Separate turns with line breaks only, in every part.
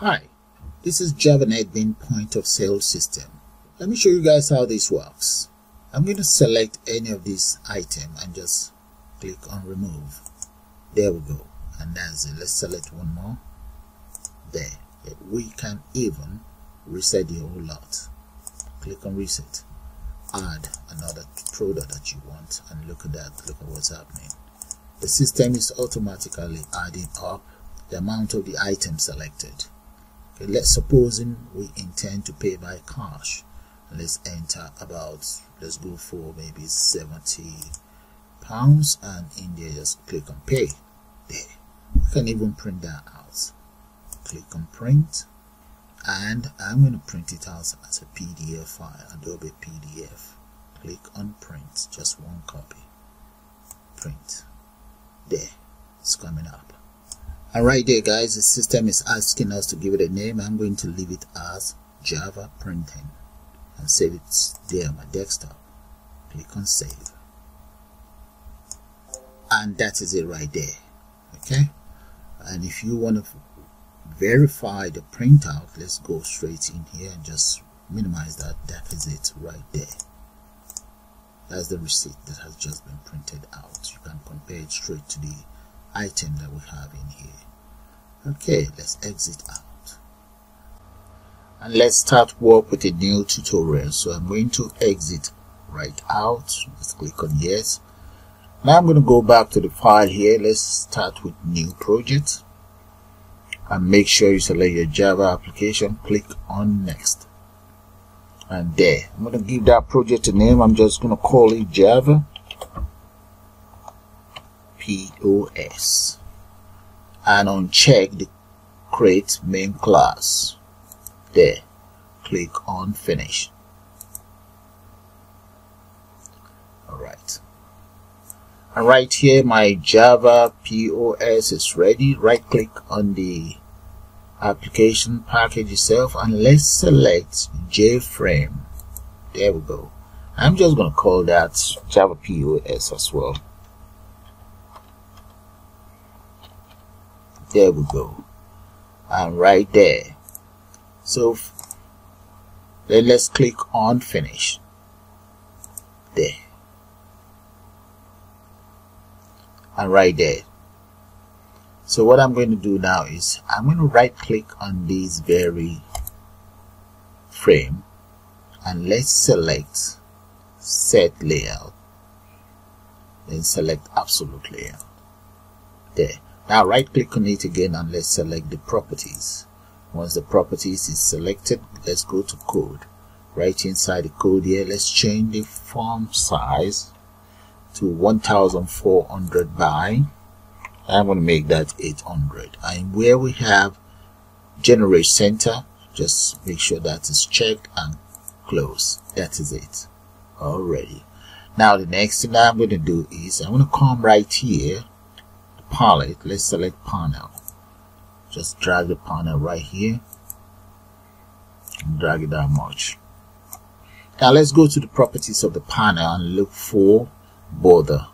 Hi, this is Java NetBeans point of sale system. Let me show you guys how this works. I'm going to select any of these item and just click on remove. There we go. And that's it. Let's select one more. There. We can even reset the whole lot. Click on reset. Add another product that you want and look at that. Look at what's happening. The system is automatically adding up the amount of the item selected. Okay, let's supposing we intend to pay by cash. Let's enter about let's go for maybe 70 pounds and in there just click on pay. There. We can even print that out. Click on print and I'm going to print it out as a PDF file, Adobe PDF. Click on print, just one copy. Print. There, it's coming up. And right there guys, the system is asking us to give it a name. I'm going to leave it as Java Printing and save it there on my desktop. Click on save. And that is it right there. Okay. And if you want to verify the printout, let's go straight in here and just minimize that. That is it right there. That's the receipt that has just been printed out. You can compare it straight to the item that we have in here. Okay, let's exit out. And let's start work with a new tutorial. So I'm going to exit right out. Let's click on yes. Now I'm going to go back to the file here. Let's start with new project. And make sure you select your Java application. Click on next and there I'm going to give that project a name I'm just going to call it Java POS and uncheck the create main class. There click on finish. Alright. And right here my Java POS is ready. Right click on the application package itself and let's select JFrame there we go. I'm just gonna call that Java POS as well there we go. And right there. So then let's click on finish. There. And right there. So what I'm going to do now is I'm going to right click on this very frame and let's select set layout. Then select absolute layout. There now right click on it again and let's select the properties. Once the properties is selected let's go to code. Right inside the code here let's change the font size to 1400 by I'm going to make that 800 and where we have generate center just make sure that is checked and close. That is it. Already now the next thing I'm going to do is I'm going to come right here palette let's select panel just drag the panel right here. Drag it that much. Now let's go to the properties of the panel and look for border.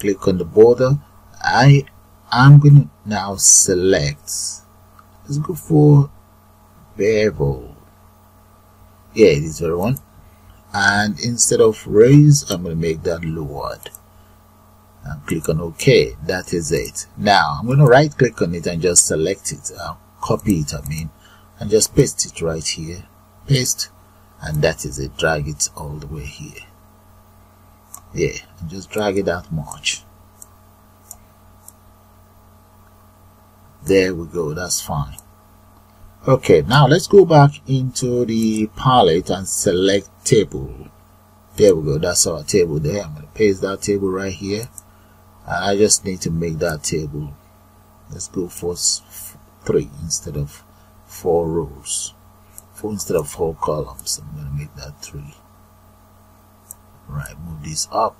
Click on the border. I I'm going to now select, let's go for bevel. Yeah, this is very one. And instead of raise, I'm going to make that lowered. And click on OK. That is it. Now, I'm going to right click on it and just select it. I'll copy it, I mean, and just paste it right here. Paste. And that is it. Drag it all the way here. Yeah, and just drag it that much. there we go that's fine okay now let's go back into the palette and select table there we go that's our table there I'm going to paste that table right here I just need to make that table. Let's go for three instead of four rows. Four instead of four columns I'm going to make that three. Right move this up.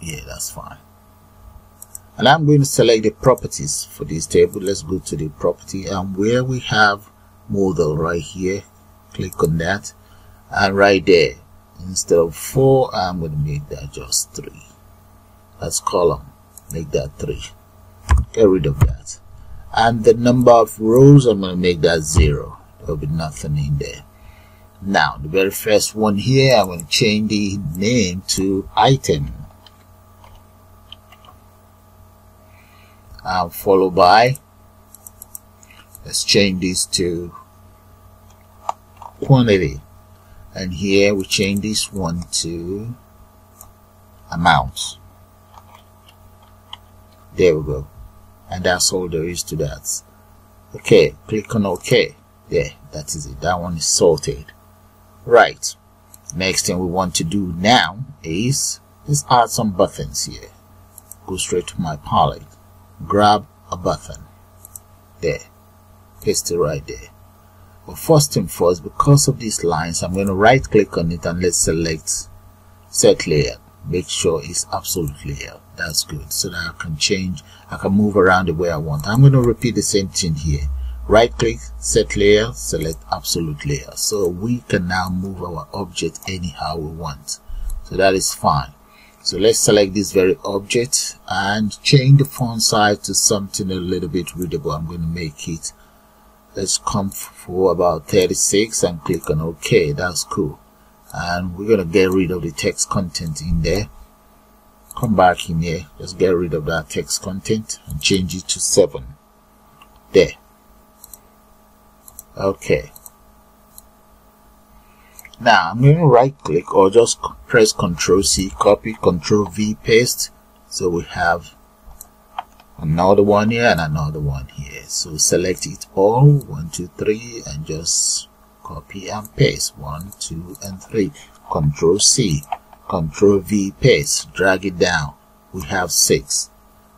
Yeah that's fine. And I'm going to select the properties for this table. Let's go to the property and where we have model right here click on that. And right there instead of four I'm going to make that just three that's column. Make that three. Get rid of that. And the number of rows I'm going to make that zero. There'll be nothing in there. Now the very first one here I'm going to change the name to item. Uh, followed by. Let's change this to quantity. And here we change this one to amount there we go. And that's all there is to that. Okay click on ok. There that is it. That one is sorted. Right. Next thing we want to do now is let's add some buttons here. Go straight to my palette. Grab a button. There. Paste it right there. But first thing first because of these lines i'm going to right click on it and let's select set layout. Make sure it's absolute layout that's good so that i can change i can move around the way i want i'm going to repeat the same thing here right click set layout select absolute layout so we can now move our object anyhow we want so that is fine so let's select this very object and change the font size to something a little bit readable. I'm going to make it, let's come for about 36 and click on OK. That's cool. And we're going to get rid of the text content in there. Come back in here, just get rid of that text content and change it to 7. There. Okay. Now I'm going to right click or just press Ctrl C, copy, Ctrl V, paste. So we have another one here and another one here. So select it all, one, two, three, and just copy and paste. One, two, and three. Ctrl C, Ctrl V, paste. Drag it down. We have six.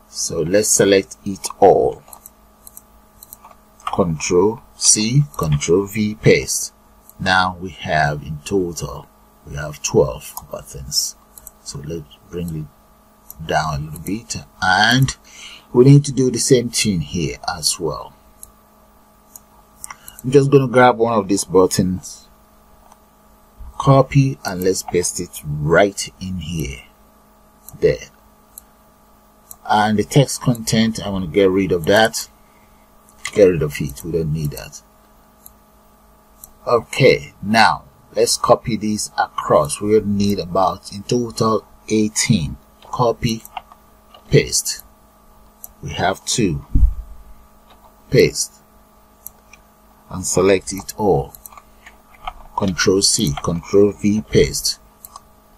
So let's select it all. Ctrl C, Ctrl V, paste now we have in total we have 12 buttons so let's bring it down a little bit and we need to do the same thing here as well I'm just going to grab one of these buttons copy and let's paste it right in here. There. And the text content I want to get rid of that. Get rid of it. We don't need that. Okay now let's copy this across. We'll need about in total 18 copy paste. We have two. Paste. And select it all control C control V paste.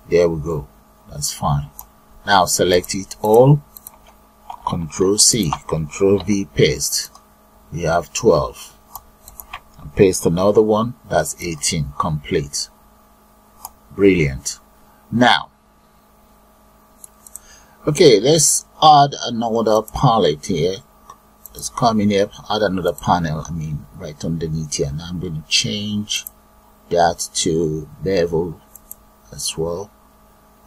There we go. That's fine. Now select it all. Control C control V paste. We have 12 paste another one. That's 18 complete. Brilliant. Now okay let's add another palette here. Let's come in here add another panel I mean right underneath here. And I'm going to change that to bevel as well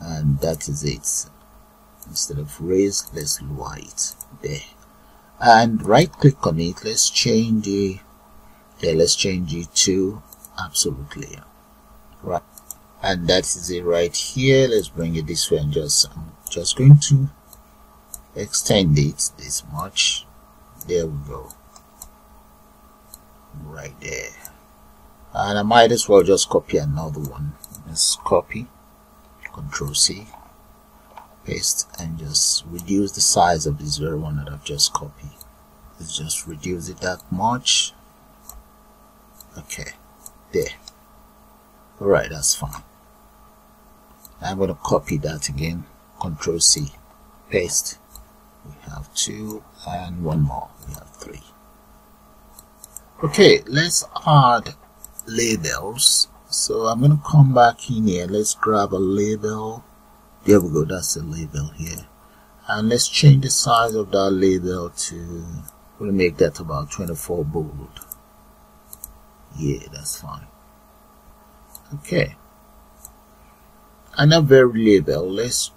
and that is it. Instead of raise let's lower it there. And right click on it let's change the okay let's change it to absolutely right. And that is it right here. Let's bring it this way and just I'm just going to extend it this much. There we go. Right there and I might as well just copy another one. Let's copy control C paste and just reduce the size of this very one that I've just copied. Let's just reduce it that much. Okay there. Alright that's fine. I'm going to copy that again. Control C paste. We have two and one more. We have three. Okay let's add labels. So I'm going to come back in here. Let's grab a label. There we go. That's the label here. And let's change the size of that label to we'll make that about 24 bold. Yeah that's fine. Okay. Another label. Let's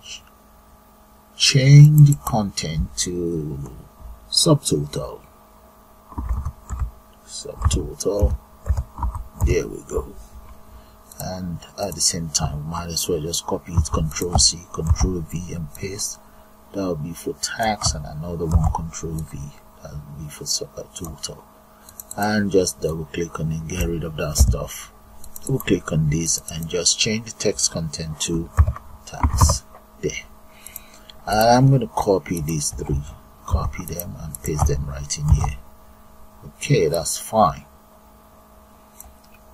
change the content to subtotal. Subtotal there we go. And at the same time might as well just copy it control C control V and paste. That will be for tax and another one control V. That'll be for total. And just double click on it get rid of that stuff. Double click on this and just change the text content to tax. There. And I'm going to copy these three. Copy them and paste them right in here. Okay that's fine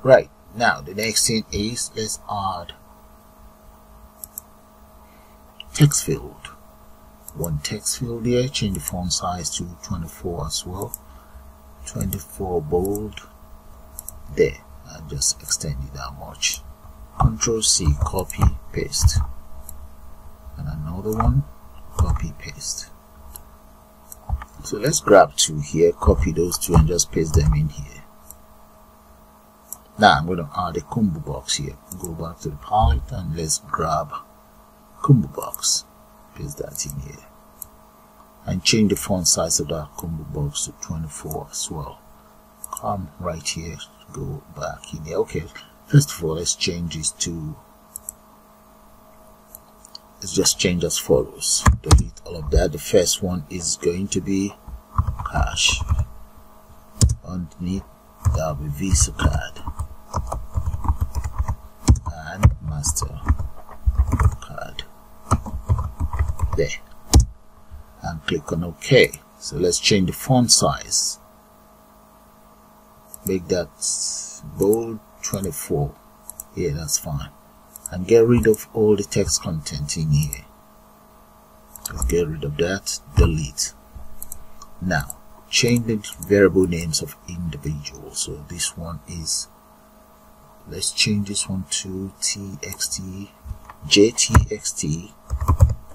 right. Now the next thing is let's add text field. One text field here change the font size to 24 as well. 24 bold. There. And just extend it that much. Control C copy paste. And another one copy paste. So let's grab two here copy those two and just paste them in here now I'm going to add a combo box here. Go back to the palette and let's grab combo box. Paste that in here. And change the font size of that combo box to 24 as well. Come right here go back in here. Okay first of all let's change this to let's just change as follows. Delete all of that. The first one is going to be cash underneath that'll be visa card and master card there and click on ok. So let's change the font size. Make that bold 24 yeah that's fine. And get rid of all the text content in here. Let's get rid of that. Delete. Now change the variable names of individuals. So this one is let's change this one to txt jtxt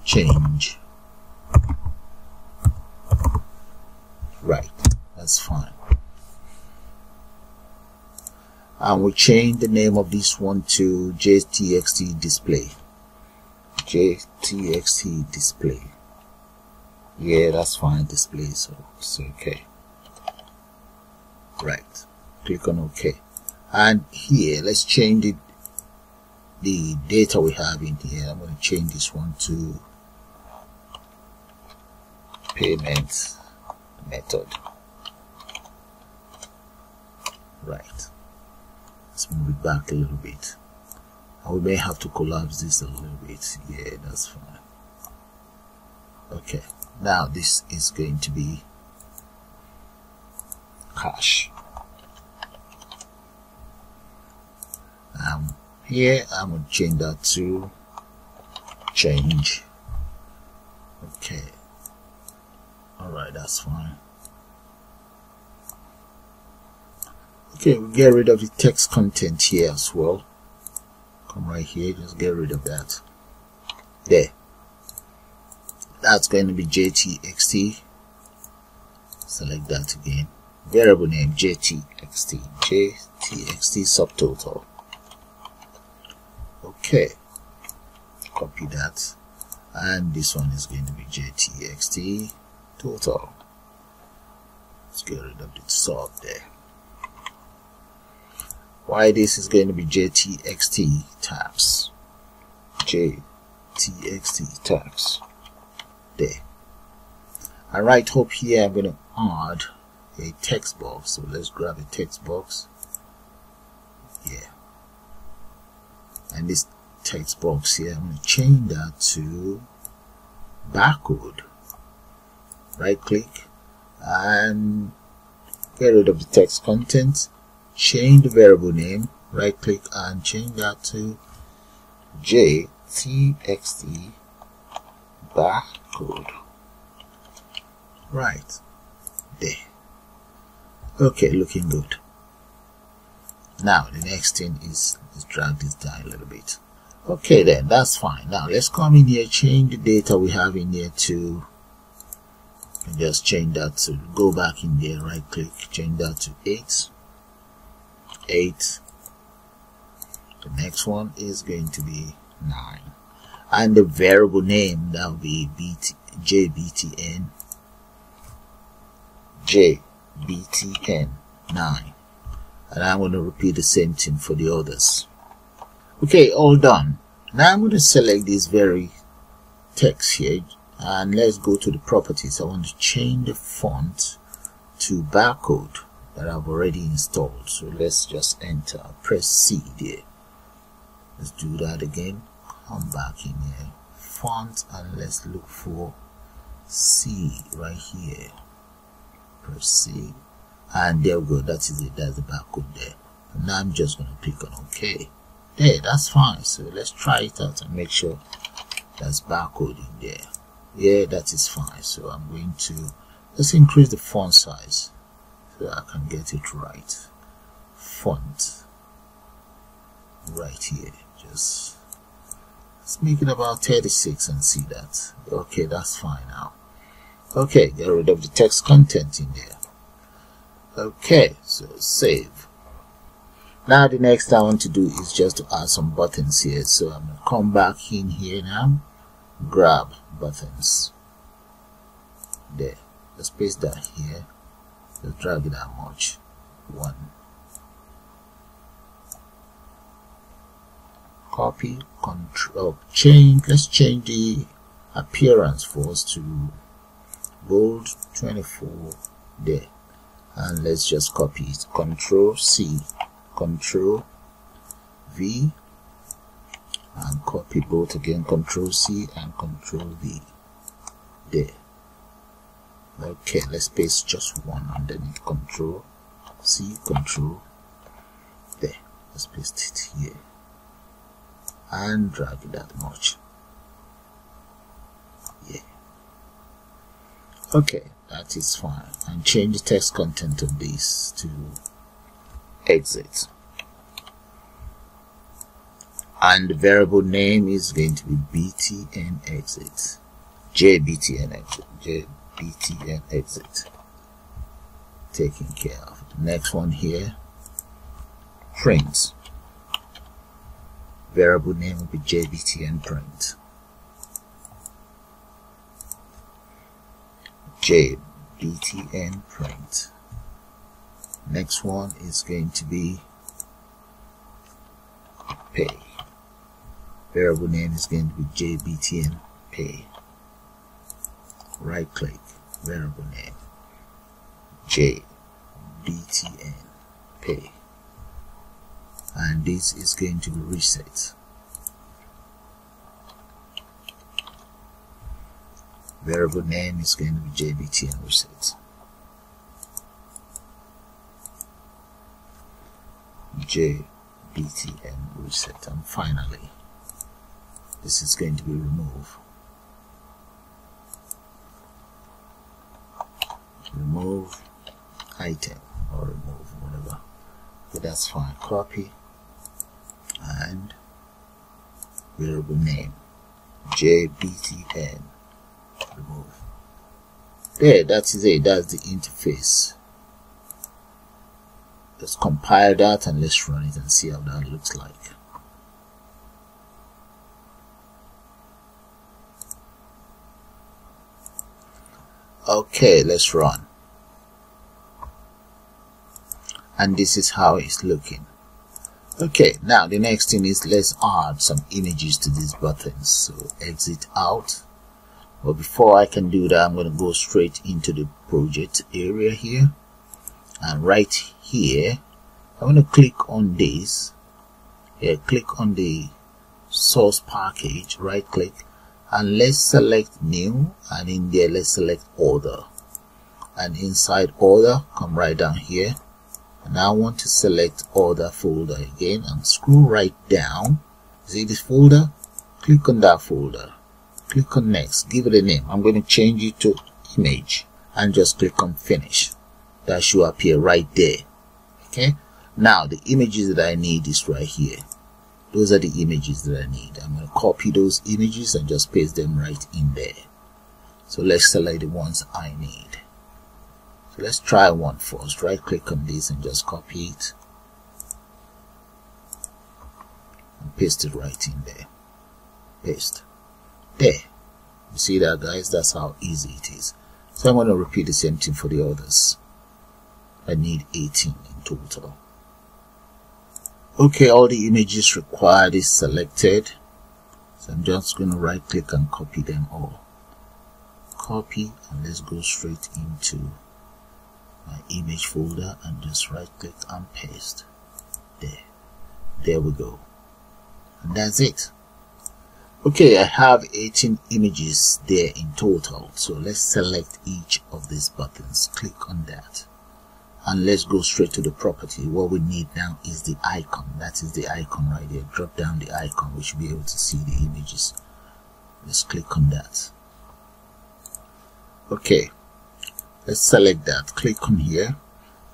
change right. That's fine. And we change the name of this one to jtxt display. Jtxt display. Yeah that's fine display so it's okay. Right. Click on ok. And here let's change it the data we have in here. I'm going to change this one to payment method. Right. Let's move it back a little bit. And we may have to collapse this a little bit. Yeah that's fine. Okay. Now this is going to be cash. Um here I'm to change that to change. Okay alright that's fine. Okay we get rid of the text content here as well. Come right here just get rid of that. There. That's going to be jtxt select that again. Variable name jtxt jtxt subtotal. Okay. Copy that. And this one is going to be jtxt total let's get rid of the sub there why this is going to be jtxt tax jtxt tax there. And right up here I'm going to add a text box. So let's grab a text box. Yeah. And this text box here I'm going to change that to barcode right click and get rid of the text content. Change the variable name. Right click and change that to jtxt barcode. Right there. Okay looking good. Now the next thing is let's drag this down a little bit. Okay then that's fine. Now let's come in here change the data we have in here to and just change that to go back in there right click change that to 8 8 the next one is going to be 9 and the variable name that will be BT, JBTN JBTN 9 and I'm going to repeat the same thing for the others. Okay all done. Now I'm going to select this very text here and let's go to the properties I want to change the font to barcode that I've already installed. So let's just enter, press C there. Let's do that again. Come back in here, font, and let's look for C right here. Press C, and there we go. That is it. That's the barcode there. And now I'm just going to click on OK. There, that's fine. So let's try it out and make sure that's barcode in there. Yeah, that is fine. So I'm going to let's increase the font size so I can get it right. Font right here. Just let's make it about 36 and see that. Okay, that's fine now. Okay, get rid of the text content in there. Okay, so save. Now the next I want to do is just to add some buttons here. So I'm to come back in here now, grab buttons. There. Let's paste that here. Let's drag it that much. One. Copy, control, oh, change. Let's change the appearance for us to bold 24 there and let's just copy it control C control V and copy both again control C and control V. There. Okay let's paste just one underneath control C control. There. Let's paste it here. And drag it that much. Yeah. Okay that is fine. And change the text content of this to exit and the variable name is going to be btn exit. Jbtn exit. Jbtn exit. Taken care of next one here. Print. Variable name will be jbtn print. J btn print. Next one is going to be pay variable name is going to be jbtn pay. Right click variable name jbtn pay. And this is going to be reset. Variable name is going to be jbtn reset. Jbtn reset. And finally this is going to be removed remove item or remove whatever. Okay that's fine. Copy. And variable name jbtn remove. There that is it. That's the interface. Let's compile that and let's run it and see how that looks like okay let's run. And this is how it's looking. Okay now the next thing is let's add some images to these buttons. So exit out. But before I can do that I'm going to go straight into the project area here. And right here I'm going to click on this. Here click on the source package right click and let's select new and in there let's select order. And inside order come right down here. And I want to select order folder again and scroll right down. See this folder? Click on that folder. Click on next. Give it a name. I'm going to change it to image and just click on finish. That should appear right there. Okay? Now the images that I need is right here those are the images that I need. I'm going to copy those images and just paste them right in there. So let's select the ones I need. So let's try one first. Right click on this and just copy it. And paste it right in there. Paste. There. You see that guys? That's how easy it is. So I'm going to repeat the same thing for the others. I need 18 in total okay all the images required is selected. So I'm just going to right click and copy them all. Copy and let's go straight into my image folder and just right click and paste. There. There we go. And that's it. Okay I have 18 images there in total. So let's select each of these buttons. Click on that and let's go straight to the property. What we need now is the icon. That is the icon right there. Drop down the icon we should be able to see the images. Let's click on that. Okay. Let's select that. Click on here.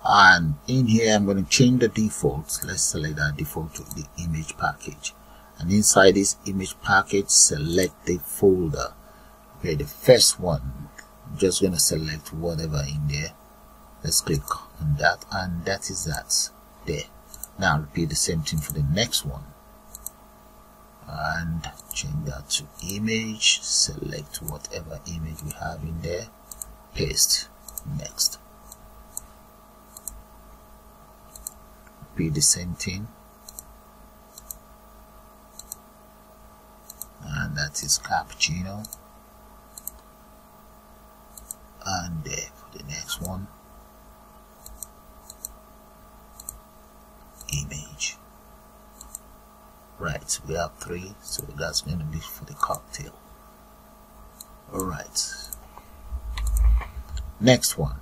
And in here I'm going to change the default. Let's select that default to the image package. And inside this image package select the folder. Okay the first one. I'm just going to select whatever in there let's click on that and that is that. There. Now repeat the same thing for the next one. And change that to image. Select whatever image we have in there. Paste. Next. Repeat the same thing. And that is cappuccino. And there for the next one image. Right we have three so that's going to be for the cocktail. All right. Next one.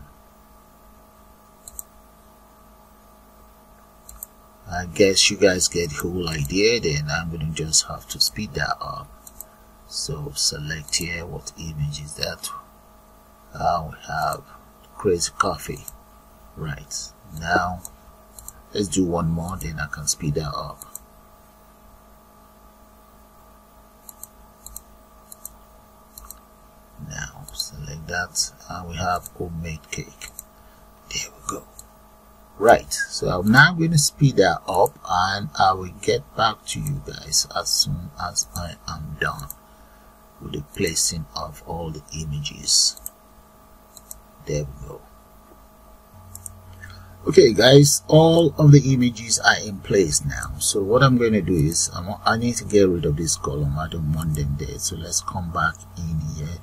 I guess you guys get the whole idea then I'm going to just have to speed that up. So select here what image is that? Uh, we have crazy coffee. Right now let's do one more then I can speed that up. Now select that and we have homemade cake. There we go. Right so I'm now going to speed that up and I will get back to you guys as soon as I am done with the placing of all the images. There we go okay guys all of the images are in place now. So what i'm going to do is I'm, i need to get rid of this column. I don't want them there. So let's come back in here.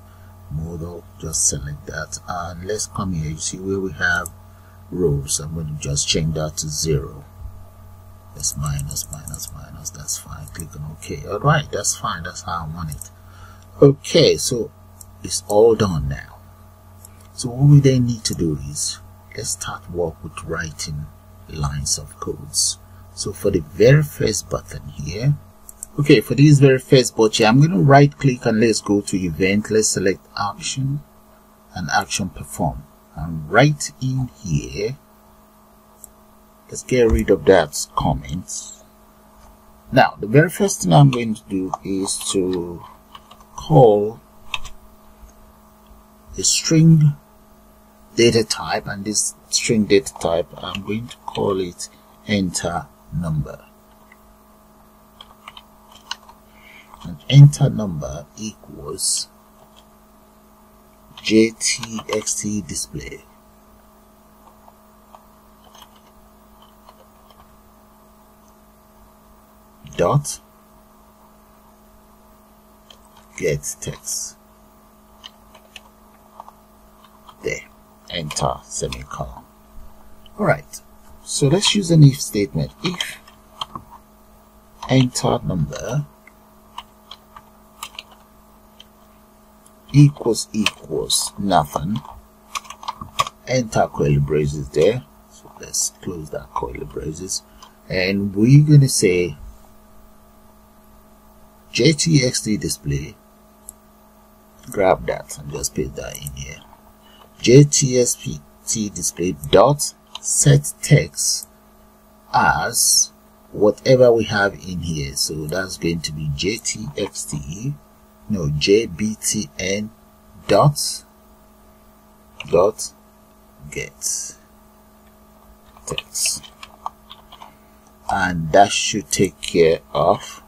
Model just select that. And let's come here. You see where we have rows. I'm going to just change that to zero. That's minus minus minus that's fine click on ok. All right that's fine that's how i want it. Okay so it's all done now. So what we then need to do is let's start work with writing lines of codes. So for the very first button here okay for this very first button i'm going to right click and let's go to event. Let's select action and action perform. And right in here let's get rid of that comment. Now the very first thing i'm going to do is to call a string data type and this string data type I'm going to call it enter number. And enter number equals jtxt display. Dot. Get text. There enter semicolon. All right so let's use an if statement. If enter number equals equals nothing enter curly braces there. So let's close that curly braces. And we're going to say jtxt display grab that and just paste that in here jtxt display dot set text as whatever we have in here. So that's going to be jtxt no jbtn dot dot get text. And that should take care of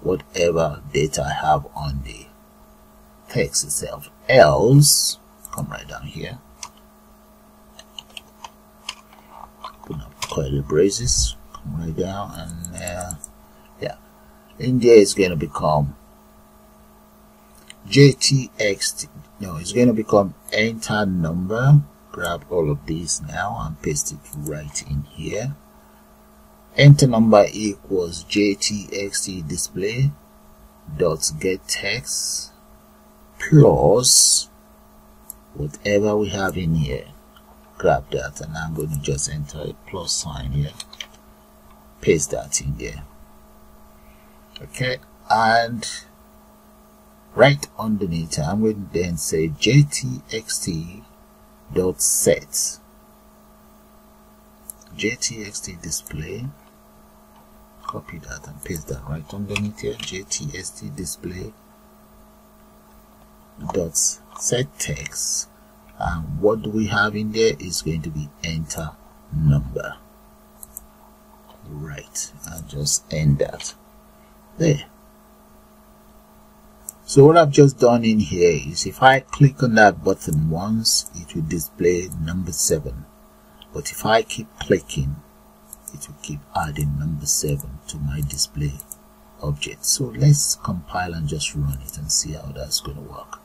whatever data I have on the text itself. Else come right down here. Put up quite curly braces come right down and uh, yeah. India is going to become JTX no it's going to become enter number. Grab all of these now and paste it right in here. Enter number equals jtxt display dot get text plus whatever we have in here grab that and I'm going to just enter a plus sign here. Paste that in there. Okay and right underneath I'm going to then say jtxt dot set. Jtxt display. Copy that and paste that right underneath here. Jtxt display dot set text and what do we have in there is going to be enter number. Right I'll just end that there. So what I've just done in here is if I click on that button once it will display number 7 but if I keep clicking it will keep adding number 7 to my display object. So let's compile and just run it and see how that's going to work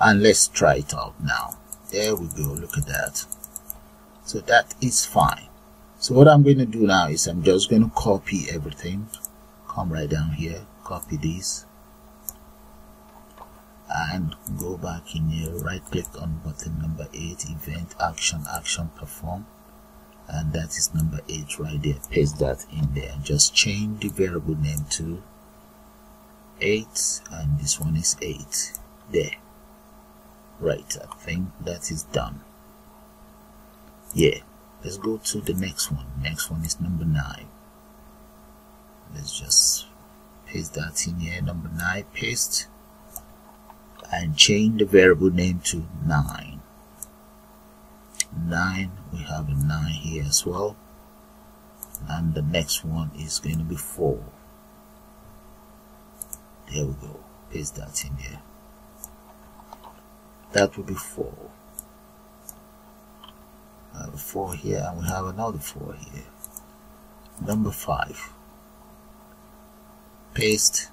and let's try it out now. There we go look at that. So that is fine. So what I'm going to do now is I'm just going to copy everything. Come right down here copy this. And go back in here right click on button number 8 event action action perform. And that is number 8 right there. Paste that in there. Just change the variable name to 8 and this one is 8 there right I think that is done. Yeah let's go to the next one. Next one is number 9 let's just paste that in here. Number 9 paste and change the variable name to 9 9 we have a 9 here as well. And the next one is going to be 4 there we go. Paste that in there that will be 4 I have a 4 here and we have another 4 here. Number 5 paste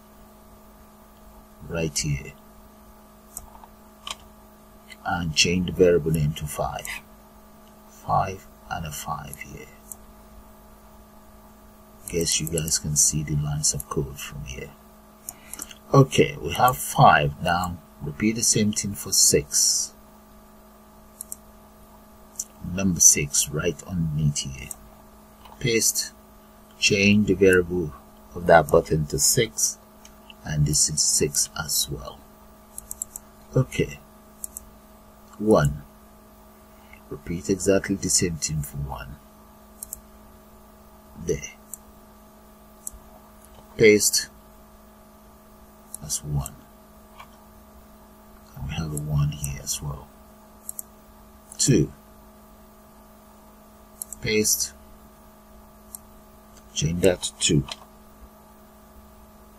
right here. And change the variable name to 5 5 and a 5 here. Guess you guys can see the lines of code from here. Okay we have 5 now repeat the same thing for 6 number 6 right underneath here. Paste change the variable of that button to 6 and this is 6 as well. Okay. 1 repeat exactly the same thing for 1 there. Paste that's 1 we have a 1 here as well. 2 paste. Change that to 2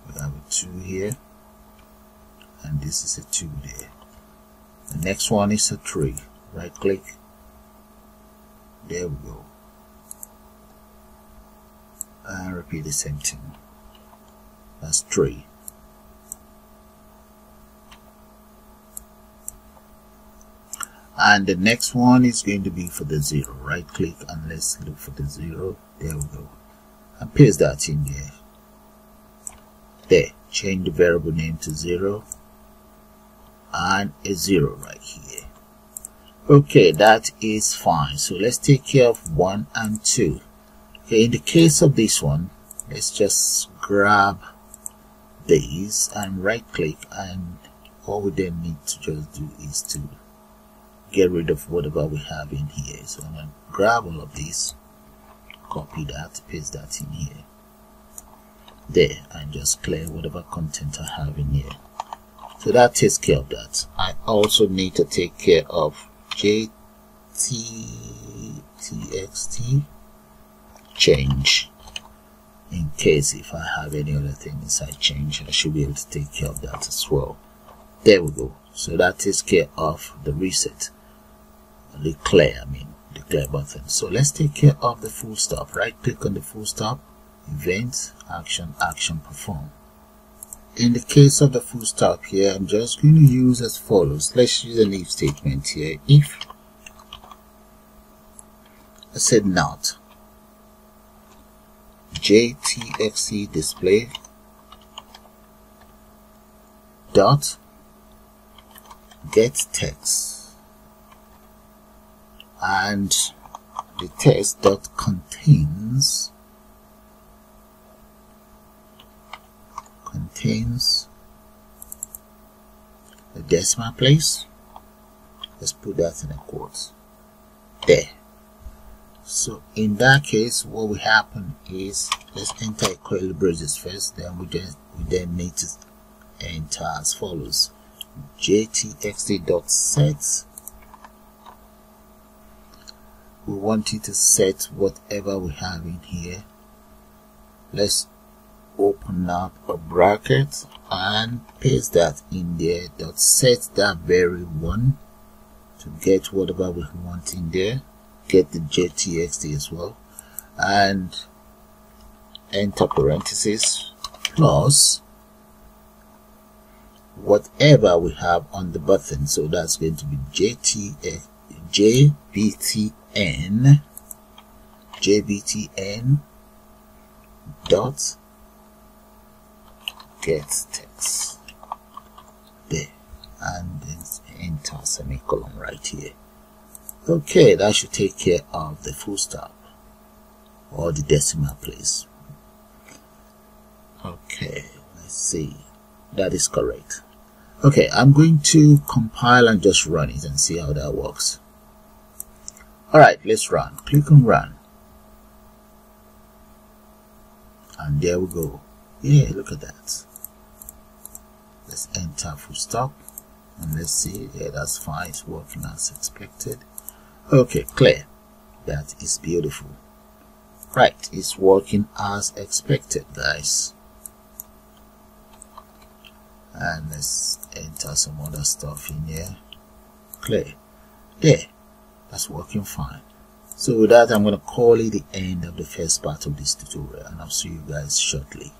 we have a 2 here. And this is a 2 there. The next one is a 3 right click. There we go. And repeat the same thing. That's 3 and the next one is going to be for the 0 right click and let's look for the 0 there we go. And paste that in there there. Change the variable name to 0 and a 0 right here. Okay that is fine. So let's take care of 1 and 2 okay in the case of this one let's just grab these and right click. And all we then need to just do is to get rid of whatever we have in here. So I'm going to grab all of this, copy that paste that in here there and just clear whatever content I have in here. So that takes care of that. I also need to take care of jtxt change. In case if I have any other thing inside change I should be able to take care of that as well. There we go. So that takes care of the reset the clear I mean declare button so let's take care of the full stop. Right click on the full stop event action action perform. In the case of the full stop here I'm just going to use as follows. Let's use an if statement here. If I said not JTXT display dot get text and the text dot contains contains the decimal place. Let's put that in a quotes there. So in that case what will happen is let's enter curly braces first then we then we then need to enter as follows. Jtxt.set we want you to set whatever we have in here. Let's open up a bracket and paste that in there. Dot set that very one to get whatever we want in there. Get the jtxt as well. And enter parentheses plus whatever we have on the button. So that's going to be jt jbtn jbtn dot get text. There. And then enter semicolon right here. Okay that should take care of the full stop. Or the decimal place. Okay let's see. That is correct. Okay I'm going to compile and just run it and see how that works alright let's run. Click on run. And there we go. Yeah look at that. Let's enter full stop and let's see. Yeah that's fine. It's working as expected. Okay clear. That is beautiful. Right it's working as expected guys. And let's enter some other stuff in here. Clear. There that's working fine. So with that i'm going to call it the end of the first part of this tutorial and i'll see you guys shortly